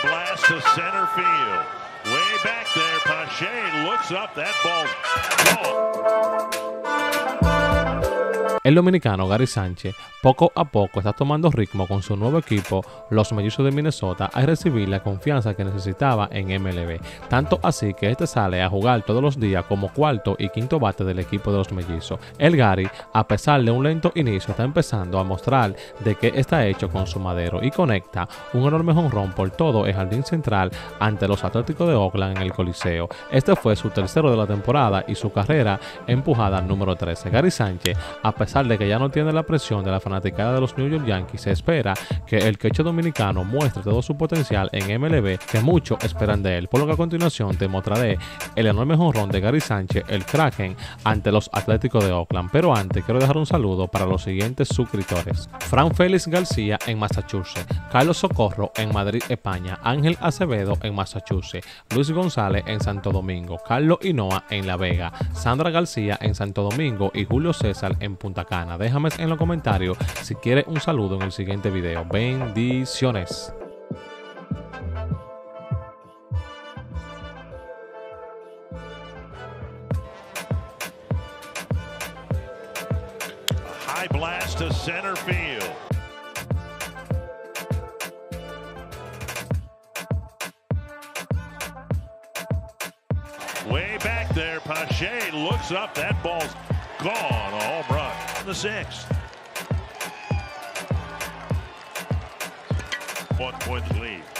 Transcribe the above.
high blast to center field. Way back there, Pache looks up. That ball's gone. El dominicano Gary Sánchez poco a poco está tomando ritmo con su nuevo equipo, los Mellizos de Minnesota, a recibir la confianza que necesitaba en MLB. Tanto así que este sale a jugar todos los días como cuarto y quinto bate del equipo de los Mellizos. El Gary, a pesar de un lento inicio, está empezando a mostrar de que está hecho con su madero y conecta un enorme jonrón por todo el jardín central ante los Atléticos de Oakland en el Coliseo. Este fue su tercero de la temporada y su carrera empujada al número 13. Gary Sánchez, a pesar de que ya no tiene la presión de la fanaticada de los New York Yankees, se espera que el quecho dominicano muestre todo su potencial en MLB que muchos esperan de él, por lo que a continuación te mostraré el enorme jonrón de Gary Sánchez, el Kraken, ante los Atléticos de Oakland. Pero antes quiero dejar un saludo para los siguientes suscriptores. Fran Félix García en Massachusetts, Carlos Socorro en Madrid, España, Ángel Acevedo en Massachusetts, Luis González en Santo Domingo, Carlos Hinoa en La Vega, Sandra García en Santo Domingo y Julio César en Punta Déjame en los comentarios si quieres un saludo en el siguiente video. Bendiciones. High blast to center field. Way back there, Pache looks up. That ball's gone. A home run. The sixth. One point lead.